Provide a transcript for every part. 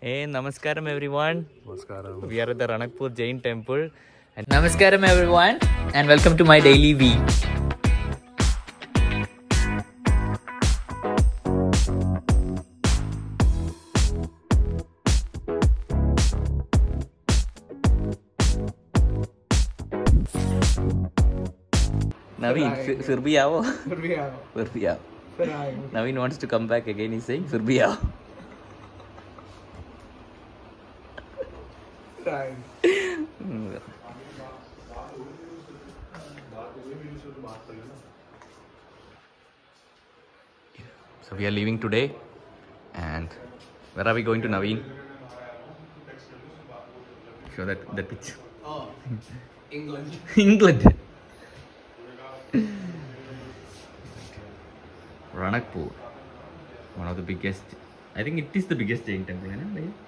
Hey, Namaskaram everyone. Namaskaram. We are at the Ranakpur Jain temple. And Namaskaram everyone and welcome to my daily V. Naveen, Fir bhi aao. Fir bhi aao. Fir bhi aao. Naveen wants to come back again. He's saying, Fir bhi aao. time. so we are leaving today and where are we going to Naveen? Show that, that pitch. Oh, England. England. Ranakpur, one of the biggest, I think it is the biggest Jain temple, isn't it?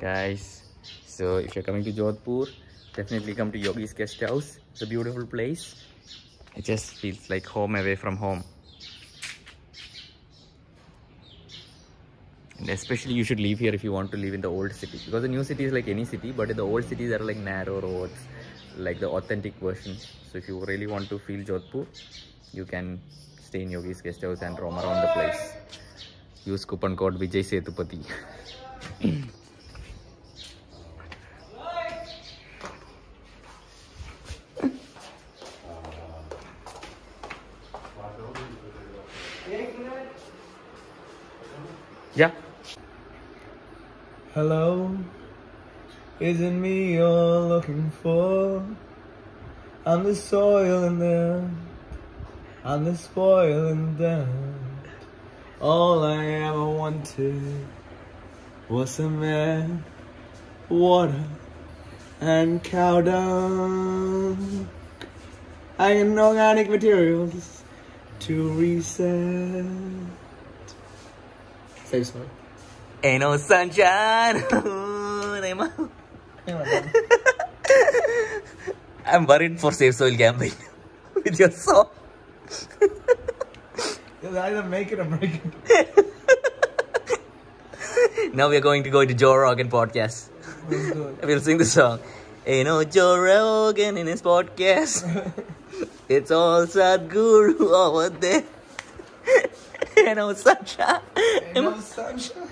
guys. So if you're coming to Jodhpur, definitely come to Yogi's Guest House. It's a beautiful place. It just feels like home away from home. And especially you should live here if you want to live in the old city because the new city is like any city, but the old cities are like narrow roads, like the authentic version. So if you really want to feel Jodhpur, you can stay in Yogi's Guest House and roam around the place. Use coupon code Vijay Sethupathi. Yeah. Hello, is it me you're looking for? I'm the soil in there, I'm the spoil in there. All I ever wanted was some air, water, and cow dung. I And organic materials to reset. Say sorry. Ain't no sunshine. I'm I'm worried for Save Soil campaign with your song. It's either make it or break it. Now we're going to go to Joe Rogan podcast. We'll sing the song. Ain't no Joe Rogan in his podcast. it's all Sadhguru over there. Ain't no sunshine. Ain't no sunshine.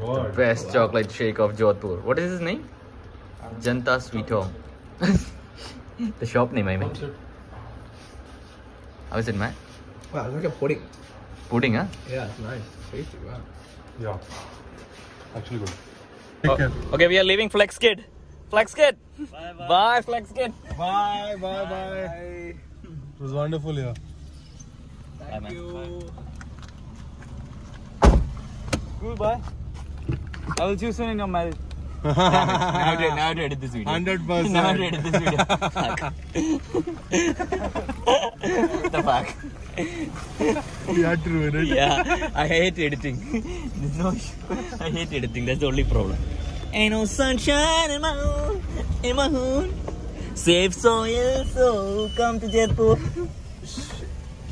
God. Best chocolate shake of Jodhpur. What is his name? Janta Sweet Home. the shop name, I mean. How is it, man? Wow, it's like a pudding. Pudding, huh? Yeah, it's nice. Tasty, wow. Yeah. Actually good. Oh, Take care. Okay, we are leaving Flex Kid. Flex Kid. Bye, bye. Bye, Flex Kid. Bye, bye, bye. It was wonderful here. Bye, man. Goodbye. I will choose soon in your marriage. now, to, now to edit this video. 100. Now to percent. edit this video. Fuck. the fuck? We had to ruin it. Yeah, I hate editing. There's no issue. I hate editing. That's the only problem. Ain't no sunshine in my own, in my own. Save soil, so come to Jaipur.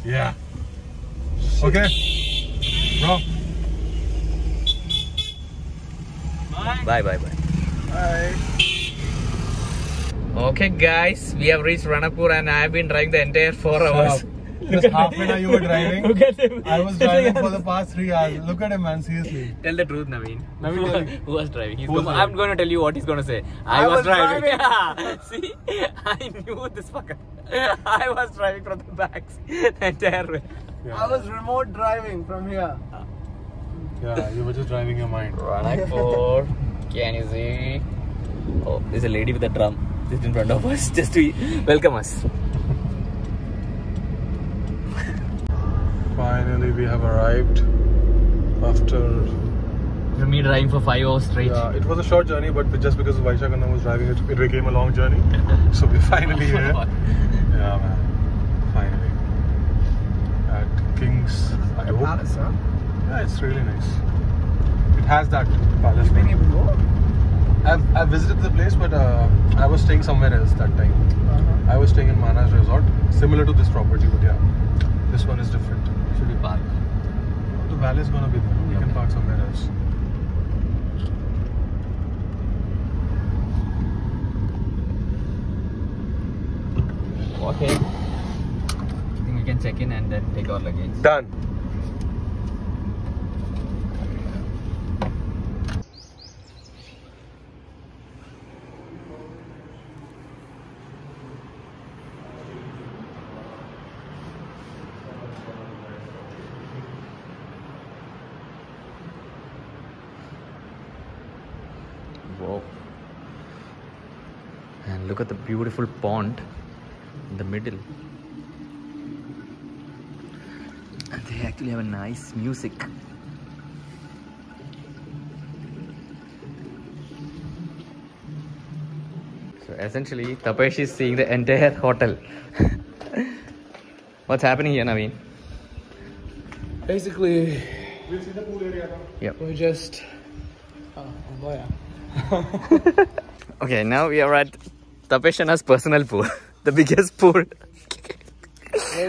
Yeah. Okay. Bro. Bye, bye, bye. Bye. Okay, guys, we have reached Ranakpur and I have been driving the entire four hours. Just half an hour you were driving. Look at him. I was driving for the past three hours. Look at him, man. Seriously. Tell the truth, Naveen. Naveen, tell. Who was driving? He's going, driving? I'm going to tell you what he's going to say. I, I was, was driving. driving. Yeah. See, I knew this fucker. I was driving from the back the entire way. I was remote driving from here. Yeah, you were just driving your mind. Ranakpur. Can you see? Oh, there's a lady with a drum just in front of us, just to welcome us. Finally, we have arrived after For me driving for five hours straight. Yeah, it was a short journey, but just because Vaisakh Anna was driving, it, it became a long journey. so we're finally here. Yeah, man. Finally. At King's Like a palace, huh? Yeah, it's really nice. It has that palace. Been here feel. before? I've, I've visited the place, but uh, I was staying somewhere else that time. Uh-huh. I was staying in Manas Resort, similar to this property, but yeah, this one is different. Should we park? The valet is gonna be there. We can park somewhere else. Okay. I can check in and then take our luggage. Done. Wow. And look at the beautiful pond in the middle. And they actually have a nice music. So essentially, Tapesh is seeing the entire hotel. What's happening here, Naveen? Basically, We'll see the pool area now. Yep. we're just. Oh, oh boy. yeah. Okay, now we are at Tapeshana's personal pool, the biggest pool.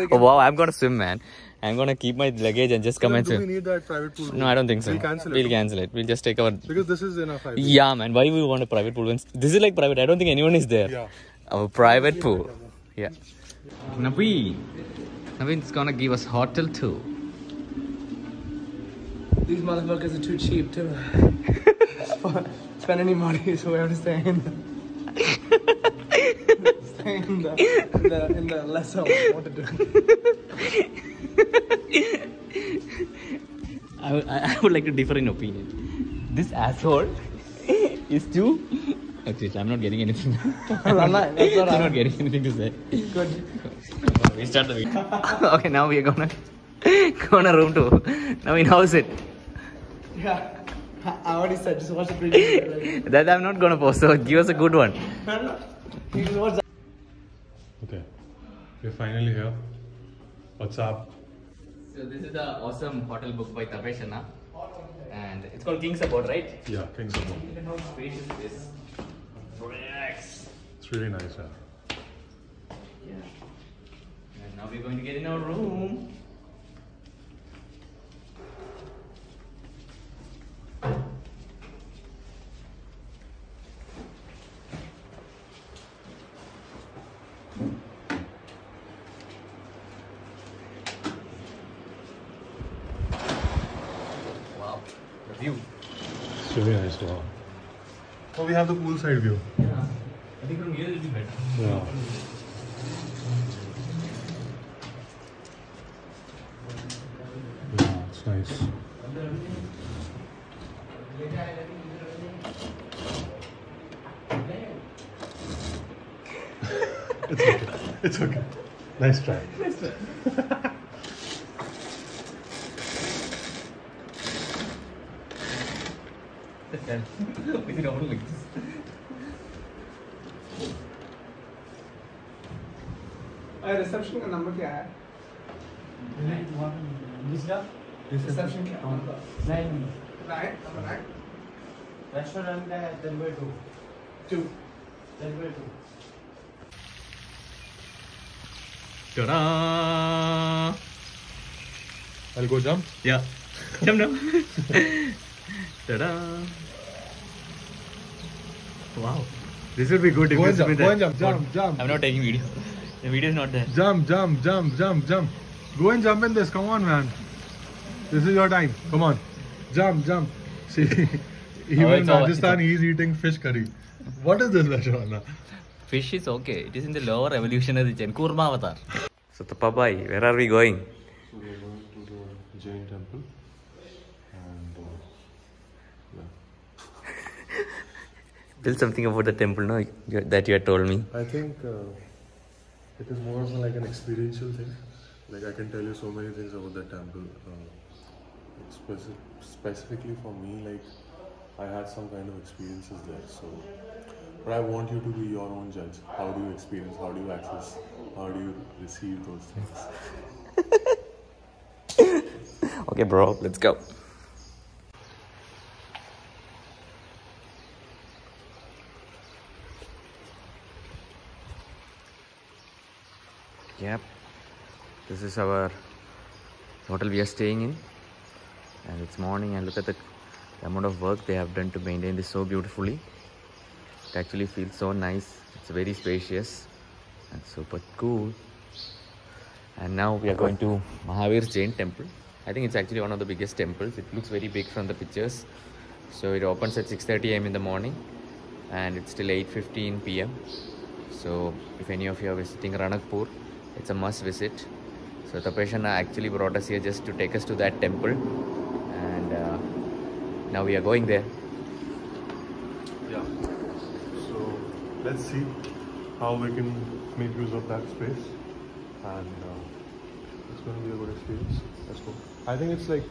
Oh, wow, I'm gonna swim, man. I'm gonna keep my luggage and just come and Do we need that private pool? No, I don't think so. We'll cancel it. We'll cancel it. We'll just take our. Because this is enough. Yeah, man. Why we want a private pool? When this is like private. I don't think anyone is there. Yeah. Our private pool. Yeah. Naveen. Naveen's gonna give us hotel too. These motherfuckers are too cheap to spend any money, so we have to stay in the, stay in the, in the, in the lesser what to do. I would- I I would like to differ in opinion. This asshole is too. Actually, I'm not getting anything. I'm not- I'm I'm- not getting anything to say. Good. We start the video. okay, now we are gonna go on a room tour. Now in how's it? Yeah. I I already said, just watch the preview. That I'm not gonna post. So give us a good one. You just watch the Okay. We're finally here. What's up? So this is the awesome hotel book by Tapeshana, and it's called King's Abode, right? Yeah, King's Abode. Look at how spacious it is. Relax. It's really nice, yeah. Yeah. And now we're going to get in our room. Wow, the view. It's really nice, wow. Oh, we have the poolside view. Yeah. I think from here it'll be better. Yeah. Yeah, it's nice. it's okay. It's okay. Nice try. we can all like this. Reception का number क्या है reception क्या nine nine restaurant है ten by two to ten by two Ta-da! I'll go jump. Yeah. Jump down. Ta-da! Wow. This would be good if Go you and jump, submit go that. and jump, jump, jump. I'm not taking video. The video is not there. Jump, jump, jump, jump, jump. Go and jump in this. Come on, man. This is your time. Come on. Jump, jump. See, even Oh, in Rajasthan, it's he's eating fish curry. What is this, Vashwana? Fish is okay. It is in the lower evolutionary chain. Kurma avatar. So, Tapabai, where are we going? So we are going to the Jain temple. And uh, yeah. Tell something about the temple no, you- that you had told me. I think uh, it is more of like an experiential thing. Like I can tell you so many things about the temple. Uh, speci- specifically for me, like I had some kind of experiences there. So, but I want you to be your own judge. How do you experience? How do you access? How do you receive those things? Okay, bro, let's go. This is our hotel we are staying in, and it's morning. And look at the, the amount of work they have done to maintain this so beautifully. It actually feels so nice. It's very spacious and super cool. And now we are going to Mahavir Jain temple. I think it's actually one of the biggest temples. It looks very big from the pictures. So it opens at 6:30 a.m. in the morning, and it's till 8:15 p.m. So if any of you are visiting Ranakpur, it's a must visit. So Tapeshana actually brought us here just to take us to that temple, and uh, now we are going there. Yeah. So let's see how we can make use of that space, and uh, it's going to be a good experience. Let's go. I think it's like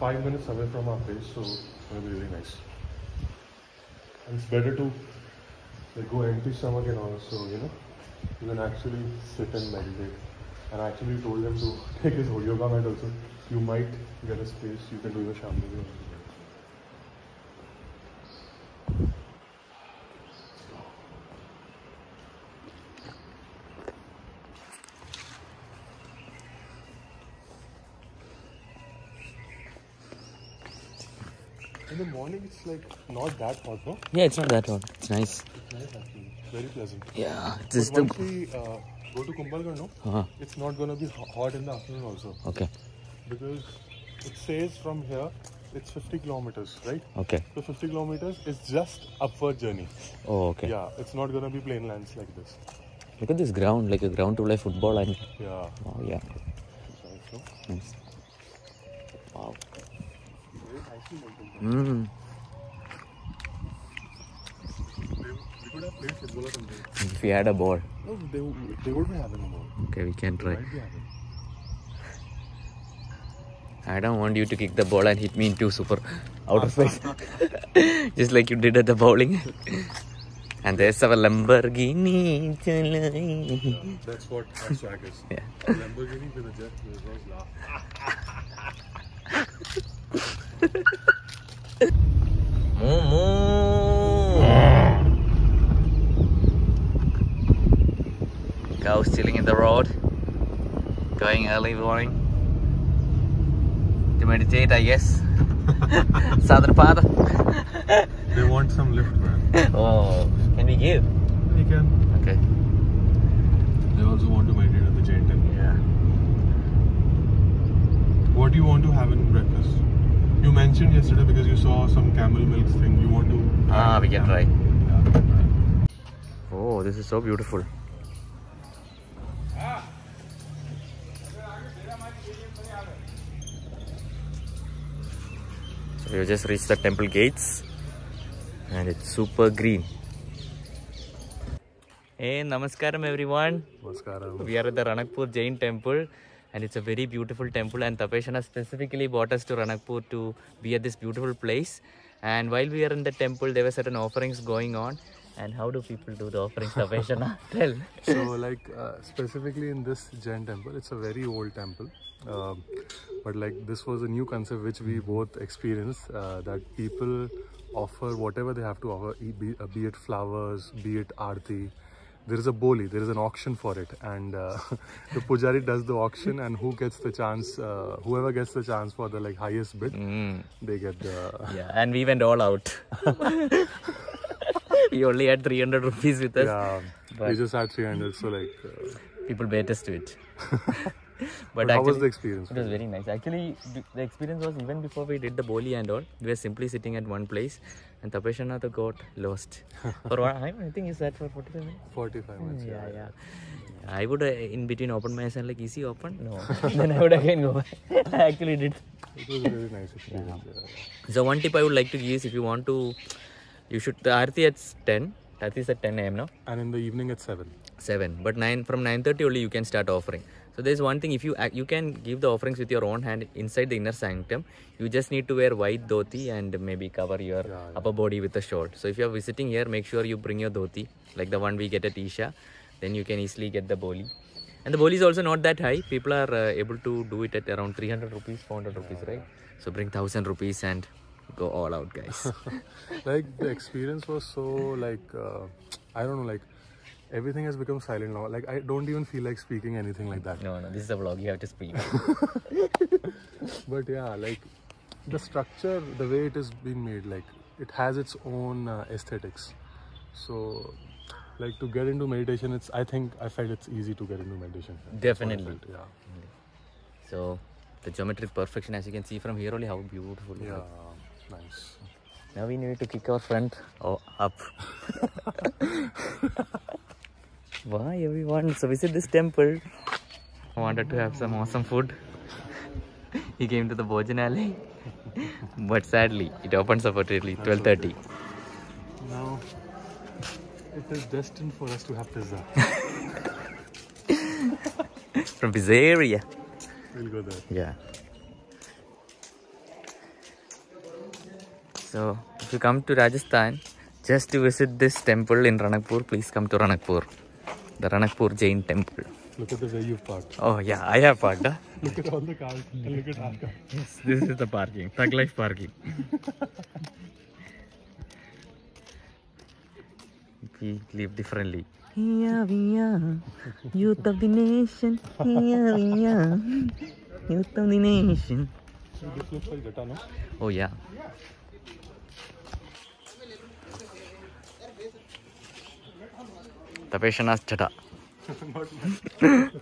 five minutes away from our place, so it's going to be really nice. And it's better to like go empty stomach and all, so you know you can actually sit and meditate. And I actually told them to take his yoga mat also. You might get a space. You can do your shambhavi also. In the morning, it's like not that hot, no? Yeah, it's not that hot. It's nice. It's nice actually. Very pleasant. Yeah, But this is the. we uh, go to Kumbhalgarh, no, Uh-huh. it's not gonna be hot in the afternoon also Okay. because it says from here it's 50 kilometers, right? Okay. So 50 kilometers is just upward journey. Oh, okay. Yeah, it's not gonna be plain lands like this. Look at this ground, like a ground to play football and. Yeah. Oh yeah. Nice. Wow. Mm. They, they have played football or something. If we had a ball. No, they, they would be having more. Okay, we can try. might be having. I don't want you to kick the ball and hit me into super outer space. Just like you did at the bowling. and there's our Lamborghini. Chalai. That's what our swag is. Yeah. Lamborghini with a jet was laugh. Moo moo. Chilling in the road. Going early morning. To meditate, I guess. Southern Father. They want some lift, man. oh, can we give? You can. Okay. They also want to meditate at the Jain temple. Yeah. What do you want to have in breakfast? You mentioned yesterday because you saw some camel milk thing. You want to. Ah, we can try. Yeah, we can try. Oh, this is so beautiful. We just reached the temple gates and it's super green. Hey, namaskaram everyone. Namaskaram. We are at the Ranakpur Jain temple and it's a very beautiful temple and Tapeshana specifically brought us to Ranakpur to be at this beautiful place. And while we are in the temple, there were certain offerings going on. And how do people do the offering Tapeshana? Tell. So, like uh, specifically in this Jain temple, it's a very old temple. Um, but like this was a new concept which we both experienced uh, that people offer whatever they have to offer, be, uh, be it flowers, be it arti. There is a boli, there is an auction for it, and uh, the pujari does the auction, and who gets the chance, uh, whoever gets the chance for the like highest bid, Mm, they get the. yeah, and we went all out. we only had 300 rupees with us. Yeah, we just had 300, so like. Uh, People bait us to it. but how was the experience? It was very nice. Actually, the experience was even before we did the boli and all. We were simply sitting at one place, and Tapeshanatha got lost for one. I I think you sat for 45 minutes. 45 minutes. Yeah, yeah. I would uh, in between open my eyes and like, is he open? No. then I would again go back. I actually did. It was a very nice experience. yeah. So one tip I would like to give is if you want to, you should the arti at 10. Arti is at 10 a.m. now. And in the evening at 7. 7 but 9 from 9.30 only you can start offering So there's one thing if you you can give the offerings with your own hand inside the inner sanctum. You just need to wear white dhoti and maybe cover your Yeah, yeah. upper body with a shawl. So if you're visiting here, make sure you bring your dhoti like the one we get at Isha. Then you can easily get the boli. And the boli is also not that high. People are uh, able to do it at around 300 rupees, 400 rupees, right? So bring 1000 rupees and go all out, guys. like the experience was so like uh, I don't know like everything has become silent now. Like I don't even feel like speaking anything like that. no, no, this is a vlog. You have to speak. But yeah, like the structure, the way it is being made, like it has its own uh, aesthetics. So like to get into meditation, it's I think I felt it's easy to get into meditation. That's what I Definitely. felt, Yeah. So the geometric perfection, as you can see from here, only how beautiful. it is. Yeah. Nice. Now we need to kick our friend oh, up. Why everyone? So visit this temple. I wanted to have some awesome food. he came to the Bhojan alley. but sadly, it opens up at really 12.30. Now it is destined for us to have pizza. From Pizzeria. we'll go there. Yeah. So, if you come to Rajasthan, just to visit this temple in Ranakpur, please come to Ranakpur. The Ranakpur Jain temple. Look at the way you've parked. Oh yeah, I have parked. Huh? Look at all the cars and look at our car. Yes, this is the parking. Thug life parking. we live differently. Yeah, we are youth of the nation. Yeah, we are youth of the nation. This looks like Gata, no? Oh yeah. Tapeshana's chata. Not